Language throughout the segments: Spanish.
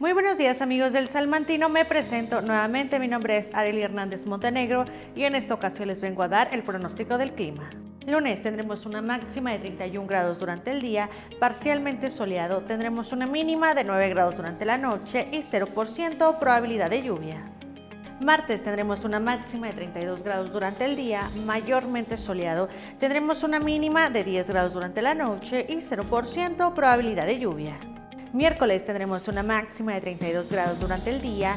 Muy buenos días amigos del Salmantino, me presento nuevamente, mi nombre es Arely Hernández Montenegro y en esta ocasión les vengo a dar el pronóstico del clima. Lunes tendremos una máxima de 31 grados durante el día, parcialmente soleado, tendremos una mínima de 9 grados durante la noche y 0% probabilidad de lluvia. Martes tendremos una máxima de 32 grados durante el día, mayormente soleado, tendremos una mínima de 10 grados durante la noche y 0% probabilidad de lluvia. Miércoles tendremos una máxima de 32 grados durante el día,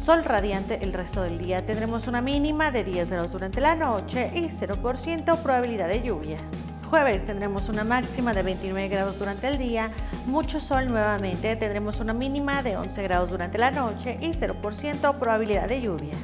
sol radiante el resto del día. Tendremos una mínima de 10 grados durante la noche y 0% probabilidad de lluvia. Jueves tendremos una máxima de 29 grados durante el día, mucho sol nuevamente, tendremos una mínima de 11 grados durante la noche y 0% probabilidad de lluvia.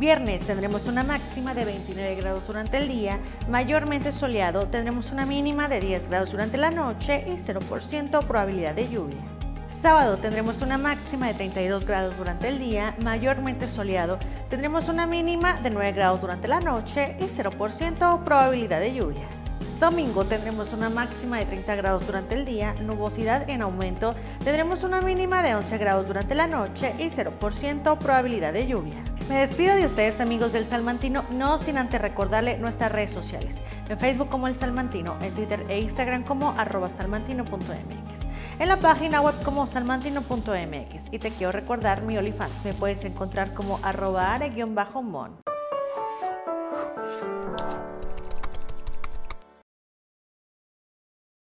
Viernes tendremos una máxima de 29 grados durante el día, mayormente soleado, tendremos una mínima de 10 grados durante la noche y 0% probabilidad de lluvia. Sábado tendremos una máxima de 32 grados durante el día, mayormente soleado, tendremos una mínima de 9 grados durante la noche y 0% probabilidad de lluvia. Domingo tendremos una máxima de 30 grados durante el día, nubosidad en aumento, tendremos una mínima de 11 grados durante la noche y 0% probabilidad de lluvia. Me despido de ustedes amigos del Salmantino, no sin antes recordarle nuestras redes sociales, en Facebook como El Salmantino, en Twitter e Instagram como arroba salmantino.mx, en la página web como salmantino.mx y te quiero recordar mi OnlyFans, me puedes encontrar como arroba are-mon.